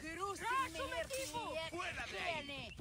Jerusalén, ¡Fuera de ahí!